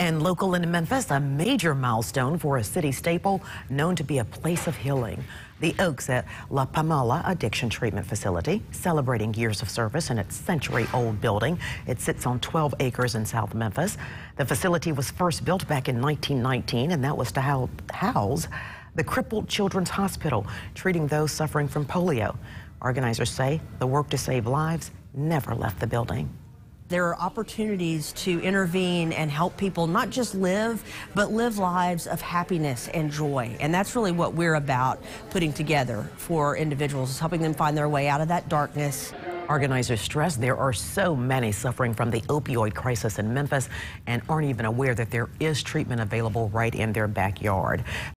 And local in Memphis, a major milestone for a city staple known to be a place of healing. The Oaks at La Paloma Addiction Treatment Facility, celebrating years of service in its century-old building. It sits on 12 acres in South Memphis. The facility was first built back in 1919, and that was to house the Crippled Children's Hospital, treating those suffering from polio. Organizers say the work to save lives never left the building. There are opportunities to intervene and help people not just live, but live lives of happiness and joy. And that's really what we're about putting together for individuals, is helping them find their way out of that darkness. Organizers stress there are so many suffering from the opioid crisis in Memphis and aren't even aware that there is treatment available right in their backyard.